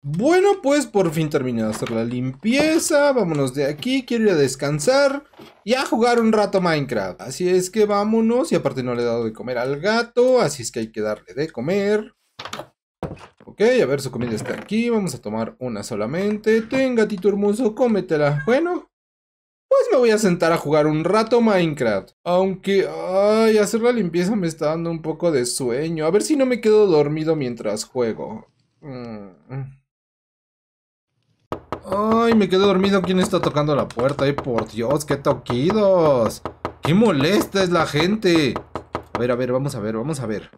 Bueno, pues por fin terminé de hacer la limpieza. Vámonos de aquí. Quiero ir a descansar y a jugar un rato Minecraft. Así es que vámonos. Y aparte no le he dado de comer al gato. Así es que hay que darle de comer. Ok, a ver, su comida está aquí. Vamos a tomar una solamente. Ten, gatito hermoso, cómetela. Bueno, pues me voy a sentar a jugar un rato Minecraft. Aunque, ay, hacer la limpieza me está dando un poco de sueño. A ver si no me quedo dormido mientras juego. Mm. Ay, me quedé dormido. ¿Quién está tocando la puerta? Ay, por Dios, qué toquidos. Qué molesta es la gente. A ver, a ver, vamos a ver, vamos a ver.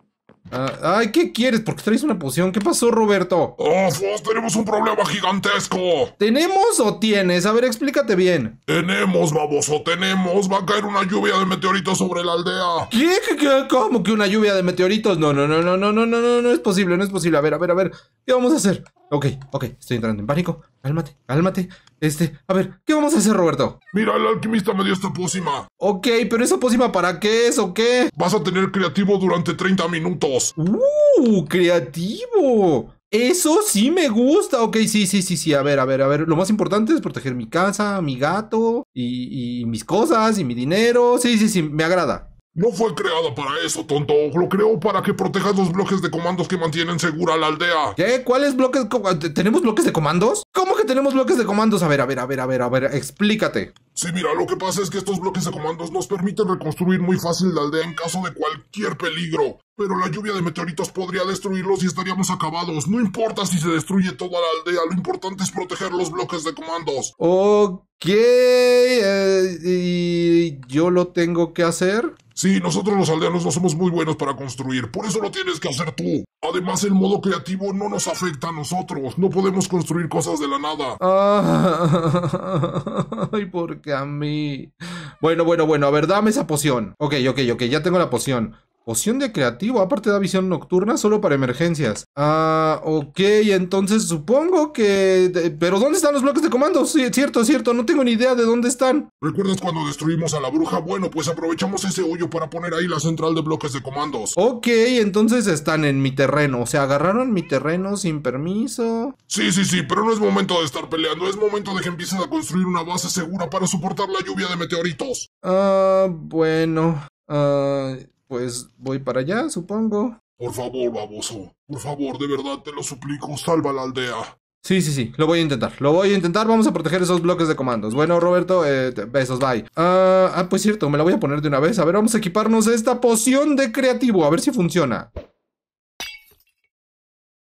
Ah, ay, ¿qué quieres? ¿Por qué traes una poción? ¿Qué pasó, Roberto? ¡Oh, Foss! ¡Tenemos un problema gigantesco! ¿Tenemos o tienes? A ver, explícate bien. Tenemos, baboso, tenemos. Va a caer una lluvia de meteoritos sobre la aldea. ¿Qué? ¿Qué? qué? ¿Cómo que una lluvia de meteoritos? No, no, no, no, no, no, no, no, no es posible, no es posible. A ver, a ver, a ver. ¿Qué vamos a hacer? Ok, ok, estoy entrando en pánico. Cálmate, cálmate. Este, a ver, ¿qué vamos a hacer, Roberto? Mira, el alquimista me dio esta pócima. Ok, pero esa pócima para qué es o qué? Vas a tener creativo durante 30 minutos. ¡Uh! ¡Creativo! Eso sí me gusta. Ok, sí, sí, sí, sí. A ver, a ver, a ver. Lo más importante es proteger mi casa, mi gato y, y mis cosas y mi dinero. Sí, sí, sí, me agrada. No fue creada para eso, tonto. Lo creó para que protejas los bloques de comandos que mantienen segura la aldea. ¿Qué? ¿Cuáles bloques? ¿Tenemos bloques de comandos? ¿Cómo que tenemos bloques de comandos? A ver, a ver, a ver, a ver, a ver, explícate. Sí, mira, lo que pasa es que estos bloques de comandos nos permiten reconstruir muy fácil la aldea en caso de cualquier peligro. Pero la lluvia de meteoritos podría destruirlos y estaríamos acabados. No importa si se destruye toda la aldea, lo importante es proteger los bloques de comandos. Ok. eh, ¿Y yo lo tengo que hacer? Sí, nosotros los aldeanos no somos muy buenos para construir, por eso lo tienes que hacer tú. Además, el modo creativo no nos afecta a nosotros, no podemos construir cosas de la nada. Ay, porque a mí. Bueno, bueno, bueno, a ver, dame esa poción. Ok, ok, ok, ya tengo la poción. Poción de creativo, aparte da visión nocturna solo para emergencias. Ah, ok, entonces supongo que... de- Pero ¿dónde están los bloques de comando? Sí, cierto, cierto, no tengo ni idea de dónde están. ¿Recuerdas cuando destruimos a la bruja? Bueno, pues aprovechamos ese hoyo para poner ahí la central de bloques de comandos. Ok, entonces están en mi terreno. O sea, agarraron mi terreno sin permiso. Sí, sí, sí, pero no es momento de estar peleando, es momento de que empieces a construir una base segura para soportar la lluvia de meteoritos. Ah, bueno. Ah, pues voy para allá, supongo. Por favor, baboso, por favor, de verdad te lo suplico, salva la aldea. Sí, sí, sí, lo voy a intentar. Lo voy a intentar. Vamos a proteger esos bloques de comandos. Bueno, Roberto, eh, besos, bye. Ah, ah, pues cierto, me la voy a poner de una vez. A ver, vamos a equiparnos esta poción de creativo. A ver si funciona.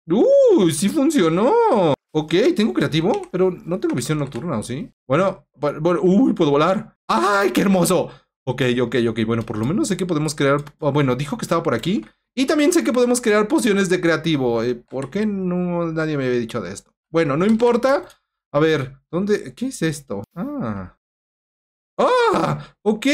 ¡Uh! ¡Sí funcionó! Ok, tengo creativo, pero no tengo visión nocturna, ¿o sí? Bueno, bu- bueno, uy, puedo volar. ¡Ay, qué hermoso! Ok, ok, ok. Bueno, por lo menos sé que podemos crear. ah, Bueno, dijo que estaba por aquí. Y también sé que podemos crear pociones de creativo. Eh, ¿Por qué no nadie me había dicho de esto? Bueno, no importa. A ver, ¿dónde? ¿Qué es esto? Ah. ¡Ah! Ok,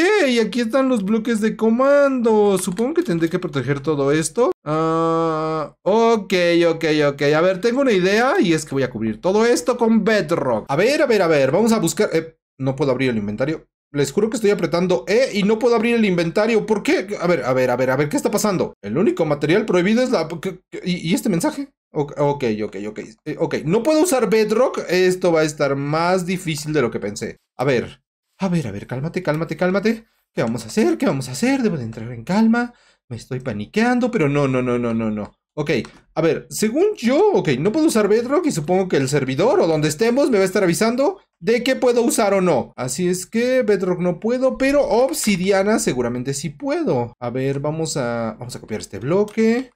aquí están los bloques de comando. Supongo que tendré que proteger todo esto. Ah, ok, ok, ok. A ver, tengo una idea y es que voy a cubrir todo esto con Bedrock. A ver, a ver, a ver. Vamos a buscar... eh, no puedo abrir el inventario. Les juro que estoy apretando E y no puedo abrir el inventario. ¿Por qué? A ver, a ver, a ver, a ver, ¿qué está pasando? El único material prohibido es la... ¿qué- qué- ¿Y, y este mensaje? Ok, ok, ok, ok. Eh, ok, no puedo usar Bedrock. Esto va a estar más difícil de lo que pensé. A ver, a ver, a ver, cálmate, cálmate, cálmate. ¿Qué vamos a hacer? ¿Qué vamos a hacer? Debo de entrar en calma. Me estoy paniqueando, pero no, no, no, no, no, no. Ok, a ver, según yo, ok, no puedo usar Bedrock y supongo que el servidor o donde estemos me va a estar avisando de que puedo usar o no. Así es que Bedrock no puedo, pero Obsidiana seguramente sí puedo. A ver, vamos a, vamos a copiar este bloque.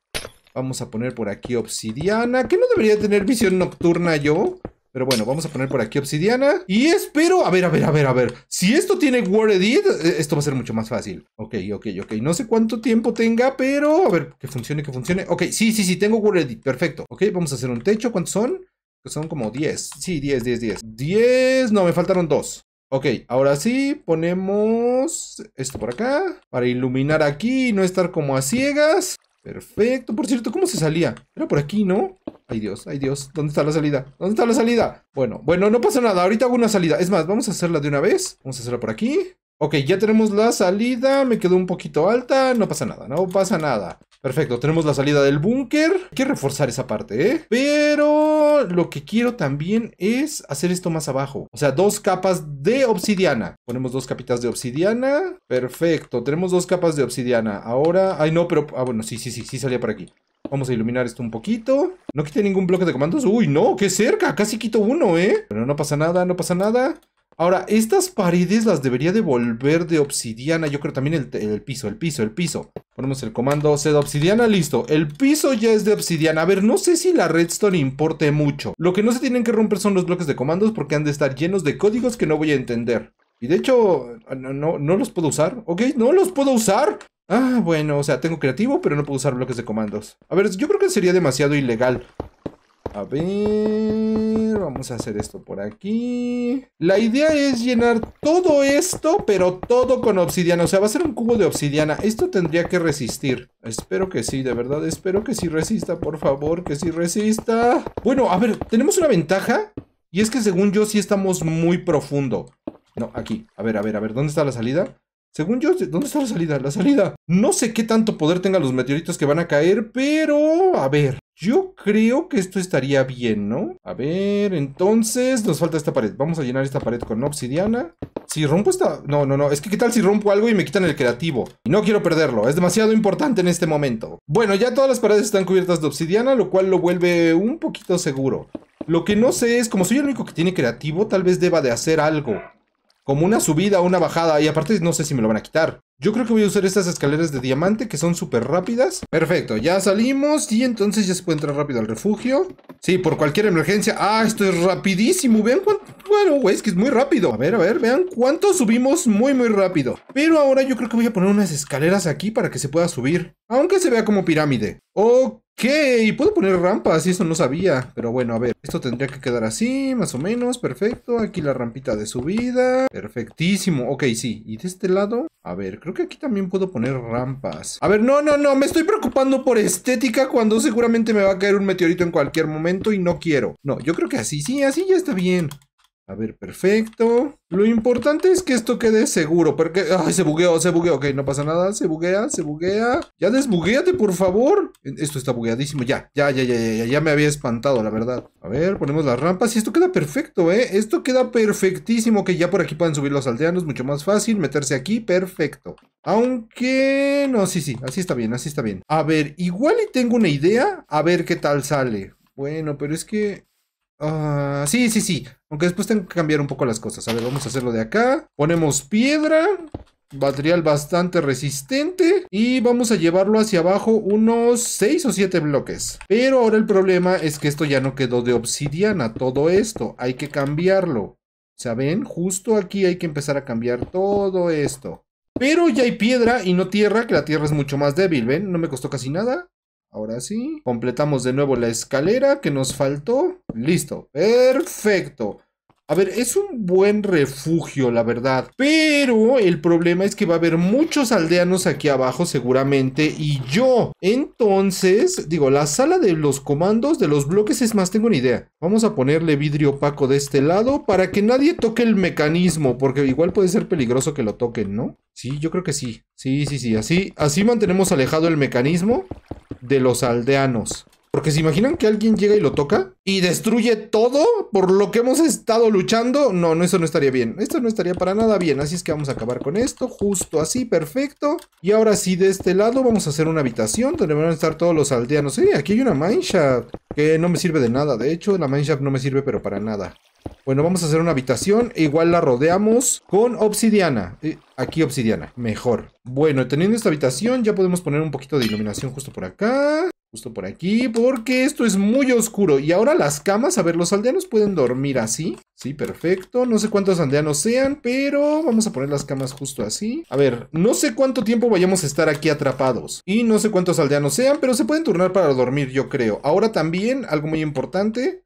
Vamos a poner por aquí Obsidiana, que no debería tener visión nocturna yo. Pero bueno, vamos a poner por aquí obsidiana. Y espero. A ver, a ver, a ver, a ver. Si esto tiene Word Edit, eh, esto va a ser mucho más fácil. Ok, ok, ok. No sé cuánto tiempo tenga, pero. A ver, que funcione, que funcione. Ok, sí, sí, sí, tengo Word Edit. Perfecto. Ok, vamos a hacer un techo. ¿Cuántos son? Son como 10. Sí, 10, 10, 10. 10. No, me faltaron dos. Ok, ahora sí, ponemos esto por acá. Para iluminar aquí y no estar como a ciegas. Perfecto. Por cierto, ¿cómo se salía? Era por aquí, ¿no? Ay Dios, ay Dios, ¿dónde está la salida? ¿Dónde está la salida? Bueno, bueno, no pasa nada, ahorita hago una salida. Es más, vamos a hacerla de una vez. Vamos a hacerla por aquí. Ok, ya tenemos la salida, me quedó un poquito alta, no pasa nada, no pasa nada. Perfecto, tenemos la salida del búnker. Hay que reforzar esa parte, ¿eh? Pero lo que quiero también es hacer esto más abajo. O sea, dos capas de obsidiana. Ponemos dos capitas de obsidiana. Perfecto, tenemos dos capas de obsidiana. Ahora... Ay, no, pero... Ah, bueno, sí, sí, sí, sí salía por aquí. Vamos a iluminar esto un poquito. No quité ningún bloque de comandos. Uy, no, qué cerca. Casi quito uno, ¿eh? Pero no pasa nada, no pasa nada. Ahora, estas paredes las debería devolver de obsidiana. Yo creo también el, piso, el piso, el piso. Ponemos el comando de obsidiana, listo. El piso ya es de obsidiana. A ver, no sé si la redstone importe mucho. Lo que no se tienen que romper son los bloques de comandos porque han de estar llenos de códigos que no voy a entender. Y de hecho, no, no, no los puedo usar. ¿Ok? ¿No los puedo usar? Ah, bueno, o sea, tengo creativo, pero no puedo usar bloques de comandos. A ver, yo creo que sería demasiado ilegal. A ver, vamos a hacer esto por aquí. La idea es llenar todo esto, pero todo con obsidiana. O sea, va a ser un cubo de obsidiana. Esto tendría que resistir. Espero que sí, de verdad. Espero que sí resista, por favor, que sí resista. Bueno, a ver, tenemos una ventaja. Y es que según yo sí estamos muy profundo. No, aquí. A ver, a ver, a ver. ¿Dónde está la salida? Según yo, ¿dónde está la salida? La salida. No sé qué tanto poder tengan los meteoritos que van a caer, pero... A ver, yo creo que esto estaría bien, ¿no? A ver, entonces nos falta esta pared. Vamos a llenar esta pared con obsidiana. Si rompo esta... No, no, no. Es que qué tal si rompo algo y me quitan el creativo. Y no quiero perderlo. Es demasiado importante en este momento. Bueno, ya todas las paredes están cubiertas de obsidiana, lo cual lo vuelve un poquito seguro. Lo que no sé es, como soy el único que tiene creativo, tal vez deba de hacer algo como una subida o una bajada. Y aparte no sé si me lo van a quitar. Yo creo que voy a usar estas escaleras de diamante que son súper rápidas. Perfecto, ya salimos y entonces ya se puede entrar rápido al refugio. Sí, por cualquier emergencia. Ah, esto es rapidísimo. Vean cuánto... Bueno, güey, es que es muy rápido. A ver, a ver, vean cuánto subimos muy, muy rápido. Pero ahora yo creo que voy a poner unas escaleras aquí para que se pueda subir. Aunque se vea como pirámide. Ok. Puedo poner rampas y eso no sabía. Pero bueno, a ver, esto tendría que quedar así, más o menos, perfecto. Aquí la rampita de subida. Perfectísimo. Ok, sí. ¿Y de este lado? A ver, creo que aquí también puedo poner rampas. A ver, no, no, no, me estoy preocupando por estética cuando seguramente me va a caer un meteorito en cualquier momento y no quiero. No, yo creo que así, sí, así ya está bien. A ver, perfecto. Lo importante es que esto quede seguro, porque... ¡Ay, se bugueó, se bugueó! Ok, no pasa nada, se buguea, se buguea. ¡Ya desbugueate, por favor! Esto está bugueadísimo, ya, ya, ya, ya, ya, ya me había espantado, la verdad. A ver, ponemos las rampas y esto queda perfecto, ¿eh? Esto queda perfectísimo, que ya por aquí pueden subir los aldeanos, mucho más fácil, meterse aquí, perfecto. Aunque... No, sí, sí, así está bien, así está bien. A ver, igual y tengo una idea, a ver qué tal sale. Bueno, pero es que... Ah, sí, sí, sí. Aunque después tengo que cambiar un poco las cosas. A ver, vamos a hacerlo de acá. Ponemos piedra. Material bastante resistente. Y vamos a llevarlo hacia abajo unos 6 o 7 bloques. Pero ahora el problema es que esto ya no quedó de obsidiana. Todo esto. Hay que cambiarlo. ¿Saben? Justo aquí hay que empezar a cambiar todo esto. Pero ya hay piedra y no tierra, que la tierra es mucho más débil, ¿ven? No me costó casi nada. Ahora sí. Completamos de nuevo la escalera que nos faltó. Listo. Perfecto. A ver, es un buen refugio, la verdad. Pero el problema es que va a haber muchos aldeanos aquí abajo seguramente. Y yo. Entonces, digo, la sala de los comandos de los bloques es más, tengo una idea. Vamos a ponerle vidrio opaco de este lado para que nadie toque el mecanismo. Porque igual puede ser peligroso que lo toquen, ¿no? Sí, yo creo que sí. Sí, sí, sí. Así, así mantenemos alejado el mecanismo de los aldeanos. Porque se imaginan que alguien llega y lo toca y destruye todo por lo que hemos estado luchando. No, no, eso no estaría bien. Esto no estaría para nada bien. Así es que vamos a acabar con esto. Justo así, perfecto. Y ahora sí, de este lado vamos a hacer una habitación donde van a estar todos los aldeanos. Sí, aquí hay una mineshaft que no me sirve de nada. De hecho, la mineshaft no me sirve pero para nada. Bueno, vamos a hacer una habitación. Igual la rodeamos con obsidiana. Eh, aquí obsidiana, mejor. Bueno, teniendo esta habitación ya podemos poner un poquito de iluminación justo por acá. Justo por aquí, porque esto es muy oscuro. Y ahora las camas, a ver, los aldeanos pueden dormir así. Sí, perfecto. No sé cuántos aldeanos sean, pero vamos a poner las camas justo así. A ver, no sé cuánto tiempo vayamos a estar aquí atrapados. Y no sé cuántos aldeanos sean, pero se pueden turnar para dormir, yo creo. Ahora también, algo muy importante,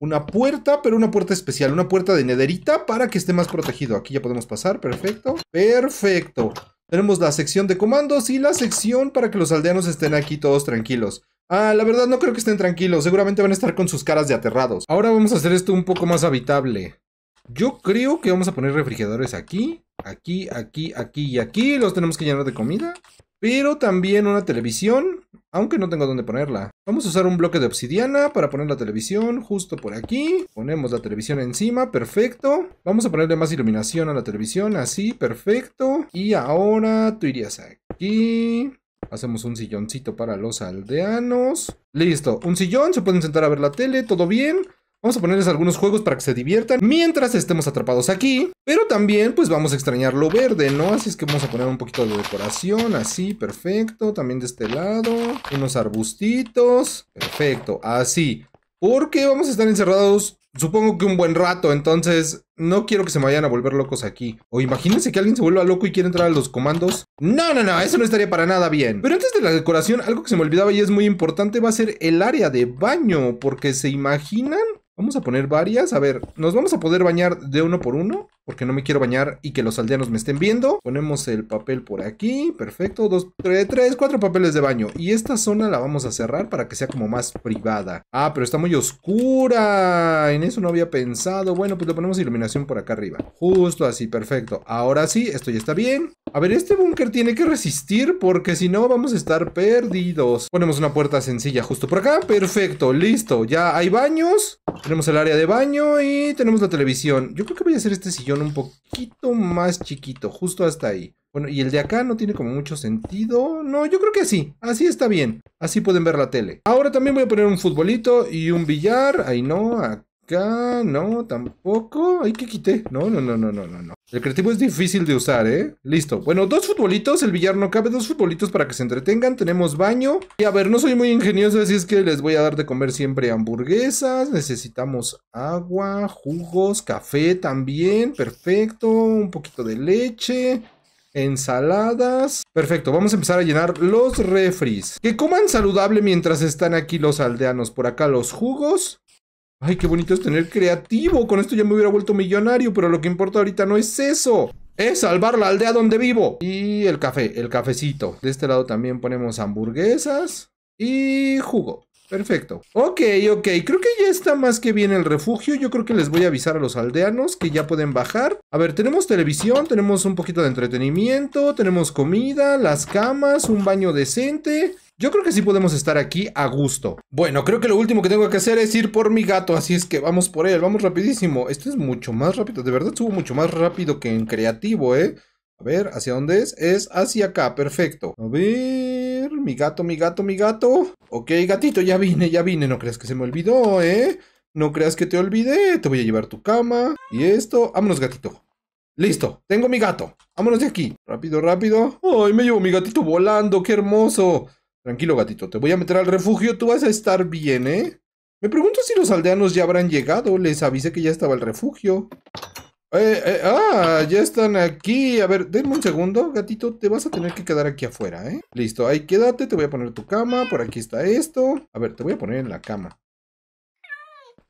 una puerta, pero una puerta especial, una puerta de nederita para que esté más protegido. Aquí ya podemos pasar, perfecto. Perfecto. Tenemos la sección de comandos y la sección para que los aldeanos estén aquí todos tranquilos. Ah, la verdad no creo que estén tranquilos, seguramente van a estar con sus caras de aterrados. Ahora vamos a hacer esto un poco más habitable. Yo creo que vamos a poner refrigeradores aquí, aquí, aquí, aquí y aquí. Los tenemos que llenar de comida. Pero también una televisión, aunque no tengo dónde ponerla. Vamos a usar un bloque de obsidiana para poner la televisión justo por aquí. Ponemos la televisión encima, perfecto. Vamos a ponerle más iluminación a la televisión, así, perfecto. Y ahora tú irías aquí. Hacemos un silloncito para los aldeanos. Listo, un sillón, se pueden sentar a ver la tele, todo bien. Vamos a ponerles algunos juegos para que se diviertan mientras estemos atrapados aquí. Pero también pues vamos a extrañar lo verde, ¿no? Así es que vamos a poner un poquito de decoración, así, perfecto. También de este lado, unos arbustitos, perfecto, así. Porque vamos a estar encerrados supongo que un buen rato, entonces no quiero que se vayan a volver locos aquí. O imagínense que alguien se vuelva loco y quiere entrar a los comandos. No, no, no, eso no estaría para nada bien. Pero antes de la decoración, algo que se me olvidaba y es muy importante va a ser el área de baño, porque se imaginan Vamos a poner varias. A ver, ¿nos vamos a poder bañar de uno por uno? Porque no me quiero bañar y que los aldeanos me estén viendo. Ponemos el papel por aquí. Perfecto. Dos, tres, cuatro papeles de baño. Y esta zona la vamos a cerrar para que sea como más privada. Ah, pero está muy oscura. En eso no había pensado. Bueno, pues le ponemos iluminación por acá arriba. Justo así, perfecto. Ahora sí, esto ya está bien. A ver, este búnker tiene que resistir porque si no vamos a estar perdidos. Ponemos una puerta sencilla justo por acá. Perfecto, listo. Ya hay baños. Tenemos el área de baño y tenemos la televisión. Yo creo que voy a hacer este sillón un poquito más chiquito, justo hasta ahí. Bueno, y el de acá no tiene como mucho sentido. No, yo creo que así. Así está bien. Así pueden ver la tele. Ahora también voy a poner un futbolito y un billar. Ahí no, acá no, tampoco. Ahí que quité. No, no, no, no, no, no. El creativo es difícil de usar, ¿eh? Listo. Bueno, dos futbolitos. El billar no cabe. Dos futbolitos para que se entretengan. Tenemos baño. Y a ver, no soy muy ingenioso, así es que les voy a dar de comer siempre hamburguesas. Necesitamos agua, jugos, café también. Perfecto. Un poquito de leche. Ensaladas. Perfecto, vamos a empezar a llenar los refris. Que coman saludable mientras están aquí los aldeanos. Por acá los jugos. Ay, qué bonito es tener creativo. Con esto ya me hubiera vuelto millonario, pero lo que importa ahorita no es eso. Es salvar la aldea donde vivo. Y el café, el cafecito. De este lado también ponemos hamburguesas y jugo. Perfecto. Ok, ok. Creo que ya está más que bien el refugio. Yo creo que les voy a avisar a los aldeanos que ya pueden bajar. A ver, tenemos televisión, tenemos un poquito de entretenimiento, tenemos comida, las camas, un baño decente. Yo creo que sí podemos estar aquí a gusto. Bueno, creo que lo último que tengo que hacer es ir por mi gato, así es que vamos por él, vamos rapidísimo. Esto es mucho más rápido, de verdad subo mucho más rápido que en creativo, ¿eh? A ver, ¿hacia dónde es? Es hacia acá, perfecto. A ver, mi gato, mi gato, mi gato. Ok, gatito, ya vine, ya vine. No creas que se me olvidó, ¿eh? No creas que te olvidé. Te voy a llevar tu cama. Y esto. Vámonos, gatito. Listo, tengo mi gato. Vámonos de aquí. Rápido, rápido. Ay, me llevo mi gatito volando, qué hermoso. Tranquilo, gatito, te voy a meter al refugio, tú vas a estar bien, ¿eh? Me pregunto si los aldeanos ya habrán llegado, les avisé que ya estaba el refugio. Eh, eh, ah, ya están aquí. A ver, denme un segundo, gatito, te vas a tener que quedar aquí afuera, ¿eh? Listo, ahí quédate, te voy a poner tu cama, por aquí está esto. A ver, te voy a poner en la cama.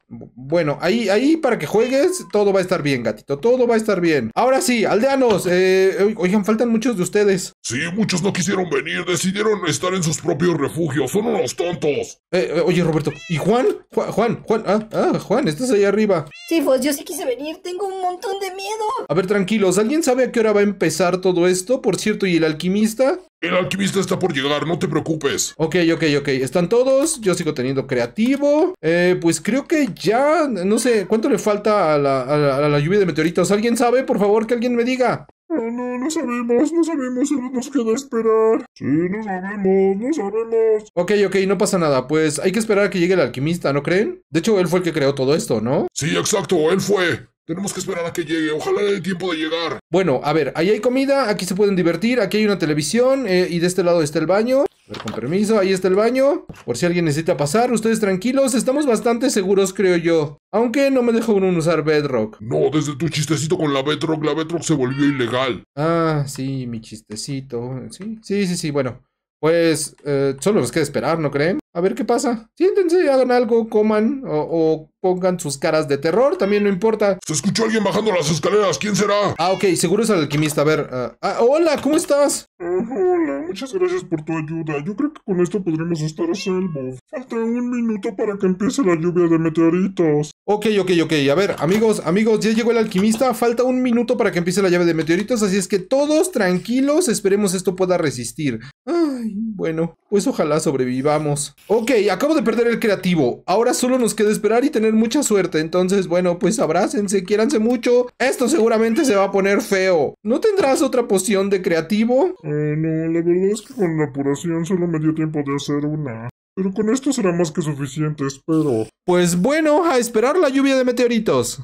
Bueno, ahí, ahí para que juegues, todo va a estar bien, gatito, todo va a estar bien. Ahora sí, aldeanos, eh, oigan, faltan muchos de ustedes. Sí, muchos no quisieron venir, decidieron estar en sus propios refugios, son unos tontos. Eh, eh, oye, Roberto, ¿y Juan? Juan, Juan, ah, ah, Juan, estás ahí arriba. Sí, pues yo sí quise venir, tengo un montón de miedo. A ver, tranquilos, ¿alguien sabe a qué hora va a empezar todo esto? Por cierto, ¿y el alquimista? El alquimista está por llegar, no te preocupes. Ok, ok, ok. Están todos. Yo sigo teniendo creativo. Eh, pues creo que ya. No sé, ¿cuánto le falta a la, a la, lluvia de meteoritos? ¿Alguien sabe? Por favor, que alguien me diga. No, no, no sabemos, no sabemos, solo nos queda esperar. Sí, no sabemos, no sabemos. Ok, ok, no pasa nada, pues hay que esperar a que llegue el alquimista, ¿no creen? De hecho, él fue el que creó todo esto, ¿no? Sí, exacto, él fue. Tenemos que esperar a que llegue. Ojalá dé tiempo de llegar. Bueno, a ver, ahí hay comida, aquí se pueden divertir, aquí hay una televisión eh, y de este lado está el baño. A ver, con permiso, ahí está el baño. Por si alguien necesita pasar, ustedes tranquilos, estamos bastante seguros, creo yo. Aunque no me uno usar Bedrock. No, desde tu chistecito con la Bedrock, la Bedrock se volvió ilegal. Ah, sí, mi chistecito. Sí, sí, sí, sí, bueno. Pues eh, solo nos queda esperar, ¿no creen? A ver qué pasa. Siéntense, hagan algo, coman o, o pongan sus caras de terror, también no importa. Se escuchó alguien bajando las escaleras. ¿Quién será? Ah, ok, seguro es el alquimista. A ver. ah, ah, hola, ¿cómo estás? hola, muchas gracias por tu ayuda. Yo creo que con esto podremos estar a salvo. Falta un minuto para que empiece la lluvia de meteoritos. Ok, ok, ok. A ver, amigos, amigos, ya llegó el alquimista. Falta un minuto para que empiece la llave de meteoritos. Así es que todos tranquilos, esperemos esto pueda resistir. Ay, bueno, pues ojalá sobrevivamos. Ok, acabo de perder el creativo. Ahora solo nos queda esperar y tener mucha suerte. Entonces, bueno, pues abrácense, quiéranse mucho. Esto seguramente se va a poner feo. ¿No tendrás otra poción de creativo? Eh, no, la verdad es que con la apuración solo me dio tiempo de hacer una. Pero con esto será más que suficiente, espero. Pues bueno, a esperar la lluvia de meteoritos.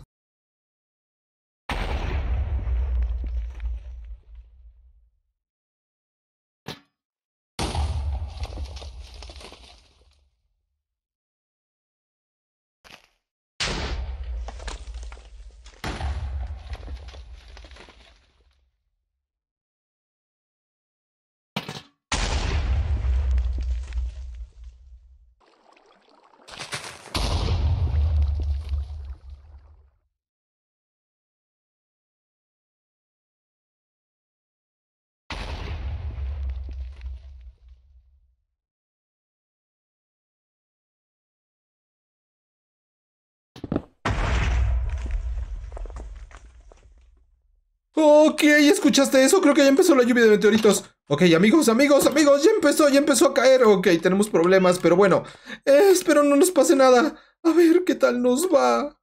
Ok, ¿escuchaste eso? Creo que ya empezó la lluvia de meteoritos. Ok, amigos, amigos, amigos, ya empezó, ya empezó a caer. Ok, tenemos problemas, pero bueno. Espero no nos pase nada. A ver qué tal nos va.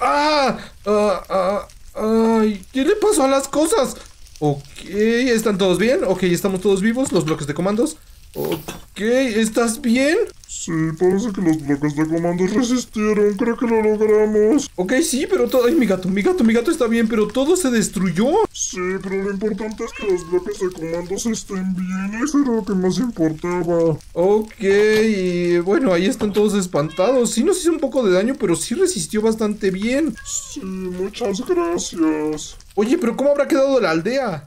¡Ah! ah, ah. ¿Qué le pasó a las cosas? Ok, ¿están todos bien? Ok, estamos todos vivos, los bloques de comandos. Ok, ¿estás bien? Sí, parece que los bloques de comandos resistieron. Creo que lo logramos. Ok, sí, pero todo... Ay, mi gato, mi gato, mi gato está bien, pero todo se destruyó. Sí, pero lo importante es que los bloques de comandos estén bien. Eso era lo que más importaba. Ok, y bueno, ahí están todos espantados. Sí nos hizo un poco de daño, pero sí resistió bastante bien. Sí, muchas gracias. Oye, pero ¿cómo habrá quedado la aldea?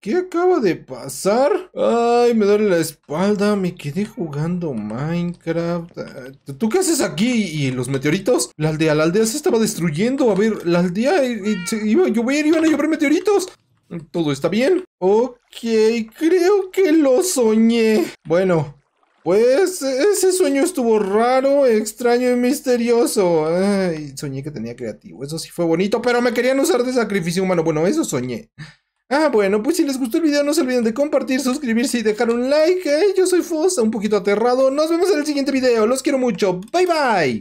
¿qué acaba de pasar? Ay, me duele la espalda, me quedé jugando Minecraft. Ah, ¿Tú qué haces aquí? ¿Y los meteoritos? La aldea, la aldea se estaba destruyendo. A ver, la aldea eh, eh, iba a llover, iban a llover meteoritos. ¿Todo está bien? Ok, creo que lo soñé. Bueno, pues ese sueño estuvo raro, extraño y misterioso. Ay, soñé que tenía creativo. Eso sí fue bonito, pero me querían usar de sacrificio humano. Bueno, eso soñé. Ah, bueno, pues si les gustó el video no se olviden de compartir, suscribirse y dejar un like. ¿eh? Yo soy Fosa, un poquito aterrado. Nos vemos en el siguiente video. Los quiero mucho. Bye bye.